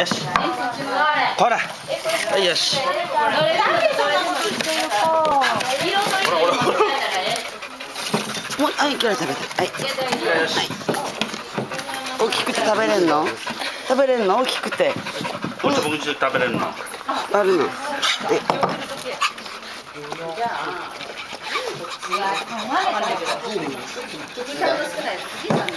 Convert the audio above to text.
よし。ほら。はいよし。ほらほら。ほらもうはいいくら食べてはい。よし大きくて食べれんの？食べれんの？大きくて。もうちょっと僕一食べれんのあるの。はい